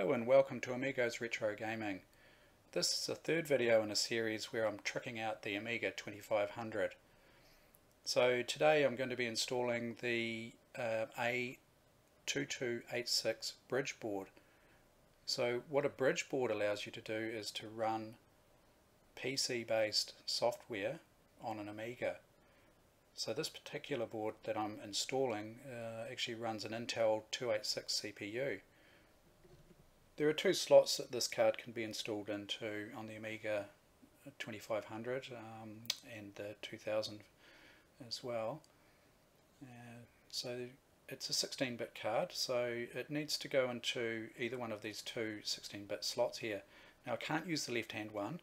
Hello and welcome to Amigos Retro Gaming. This is the third video in a series where I'm tricking out the Amiga 2500. So today I'm going to be installing the uh, A2286 bridge board. So what a bridge board allows you to do is to run PC based software on an Amiga. So this particular board that I'm installing uh, actually runs an Intel 286 CPU. There are two slots that this card can be installed into on the Amiga 2500 um, and the 2000 as well. Uh, so it's a 16-bit card, so it needs to go into either one of these two 16-bit slots here. Now I can't use the left-hand one,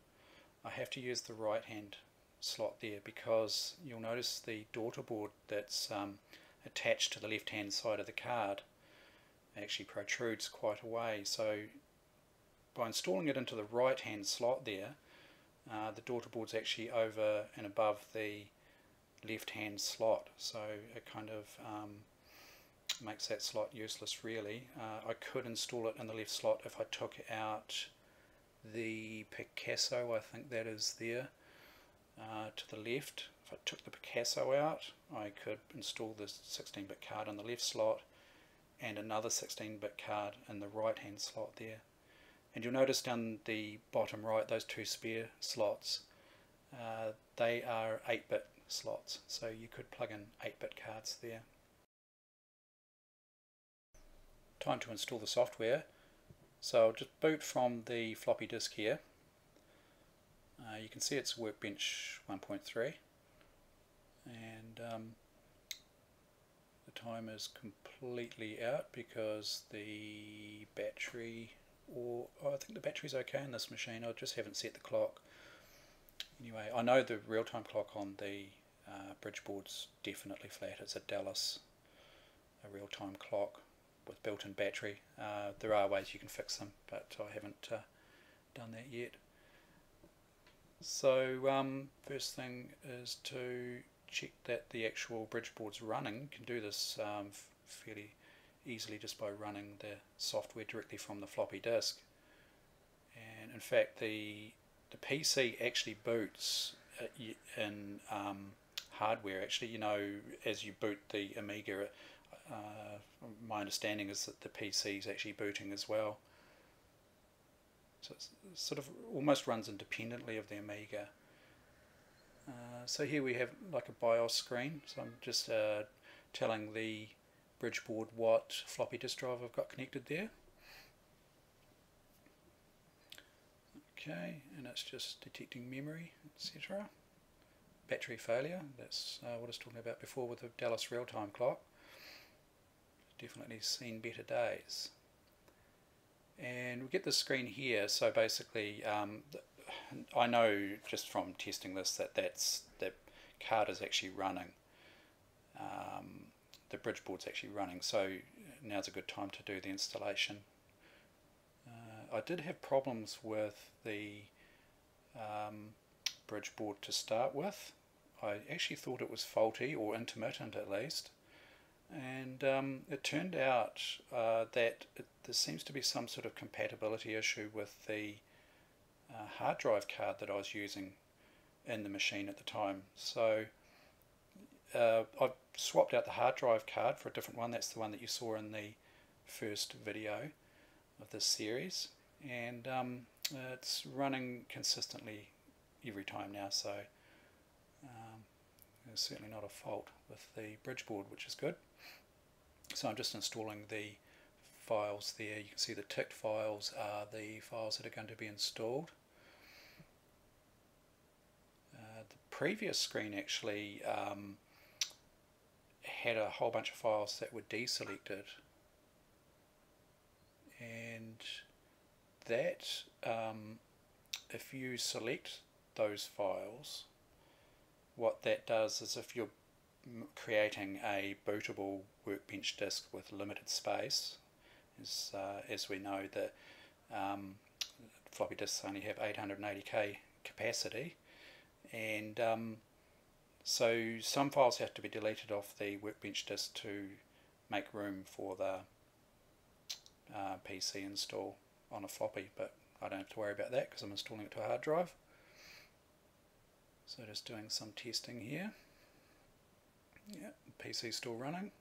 I have to use the right-hand slot there because you'll notice the daughter board that's um, attached to the left-hand side of the card actually protrudes quite a way. So by installing it into the right hand slot there uh, the daughter board's actually over and above the left hand slot. So it kind of um, makes that slot useless really. Uh, I could install it in the left slot if I took out the Picasso I think that is there uh, to the left. If I took the Picasso out I could install this 16-bit card in the left slot and another 16-bit card in the right hand slot there. And you'll notice down the bottom right, those two spare slots, uh, they are 8-bit slots, so you could plug in 8-bit cards there. Time to install the software. So I'll just boot from the floppy disk here. Uh, you can see it's Workbench 1.3 and um, time is completely out because the battery or oh, I think the battery's okay in this machine. I just haven't set the clock. Anyway I know the real-time clock on the uh, bridge board's definitely flat. It's a Dallas a real-time clock with built-in battery. Uh, there are ways you can fix them but I haven't uh, done that yet. So um, first thing is to check that the actual bridge board's running. You can do this um, fairly easily just by running the software directly from the floppy disk. And in fact, the the PC actually boots uh, in um, hardware. Actually, you know, as you boot the Amiga, uh, my understanding is that the PC is actually booting as well. So it sort of almost runs independently of the Amiga. Uh, so here we have like a BIOS screen. So I'm just uh, telling the bridge board what floppy disk drive I've got connected there. Okay, and it's just detecting memory, etc. Battery failure, that's uh, what I was talking about before with the Dallas real-time clock. Definitely seen better days. And we get the screen here, so basically um, I know just from testing this that that's the card is actually running. Um, the bridge board's actually running, so now's a good time to do the installation. Uh, I did have problems with the um, bridge board to start with. I actually thought it was faulty or intermittent at least and um, it turned out uh, that it, there seems to be some sort of compatibility issue with the uh, hard drive card that I was using in the machine at the time. So uh, I've swapped out the hard drive card for a different one. That's the one that you saw in the first video of this series. And um, it's running consistently every time now, so um, there's certainly not a fault with the bridge board, which is good. So I'm just installing the files there. You can see the ticked files are the files that are going to be installed. Uh, the previous screen actually um, had a whole bunch of files that were deselected and that um, if you select those files what that does is if you're creating a bootable workbench disk with limited space as, uh, as we know the um, floppy disks only have 880k capacity. And um, so some files have to be deleted off the workbench disk to make room for the uh, PC install on a floppy but I don't have to worry about that because I'm installing it to a hard drive. So just doing some testing here. Yeah PC still running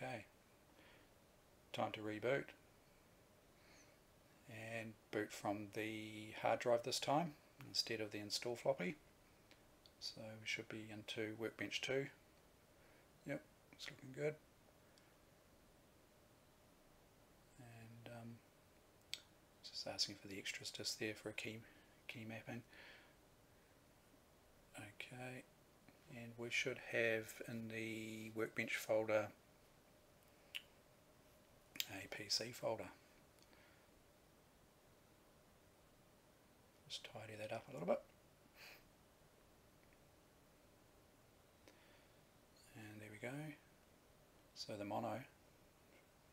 okay. Time to reboot. And boot from the hard drive this time instead of the install floppy. So we should be into workbench 2 yep it's looking good. And um, just asking for the extras just there for a key key mapping. Okay and we should have in the workbench folder a PC folder. Just tidy that up a little bit. And there we go. So the mono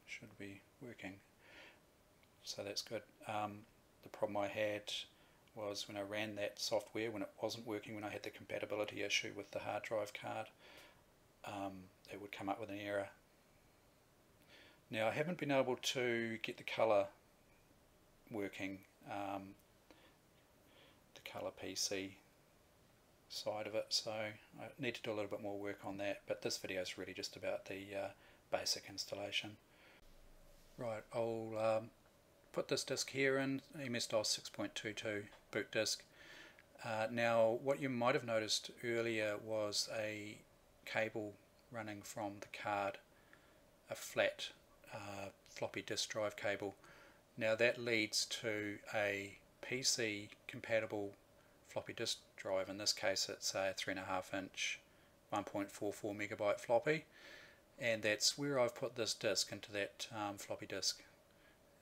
should be working. So that's good. Um, the problem I had was when I ran that software when it wasn't working when I had the compatibility issue with the hard drive card um, it would come up with an error now I haven't been able to get the colour working um, the colour PC side of it so I need to do a little bit more work on that but this video is really just about the uh, basic installation. Right I'll um, put this disk here in MS-DOS 6.22 boot disk uh, now what you might have noticed earlier was a cable running from the card a flat uh, floppy disk drive cable. Now that leads to a PC compatible floppy disk drive. In this case it's a 3.5 inch 1.44 megabyte floppy. And that's where I've put this disk into that um, floppy disk.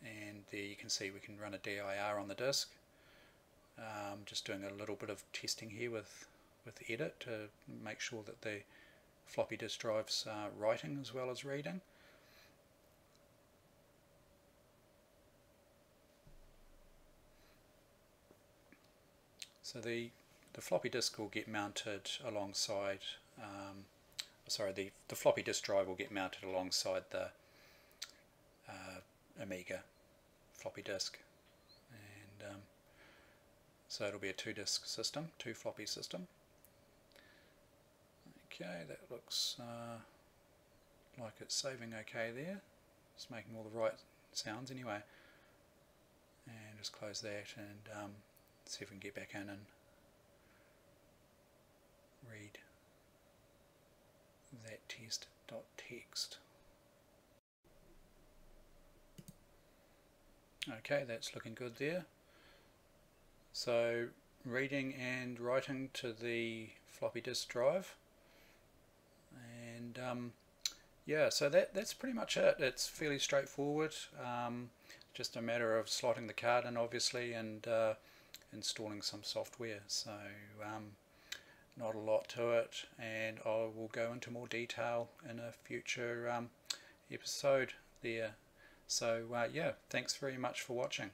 And there you can see we can run a DIR on the disk. Um, just doing a little bit of testing here with with edit to make sure that the floppy disk drive's uh, writing as well as reading So the, the floppy disk will get mounted alongside, um, sorry, the, the floppy disk drive will get mounted alongside the uh, Amiga floppy disk. And um, so it'll be a two disk system, two floppy system. Okay, that looks uh, like it's saving okay there. It's making all the right sounds anyway. And just close that and um, see if we can get back in and read that test.txt. Okay, that's looking good there. So reading and writing to the floppy disk drive and um, yeah so that that's pretty much it it's fairly straightforward um, just a matter of slotting the card in obviously and uh, installing some software. So um, not a lot to it and I will go into more detail in a future um, episode there. So uh, yeah thanks very much for watching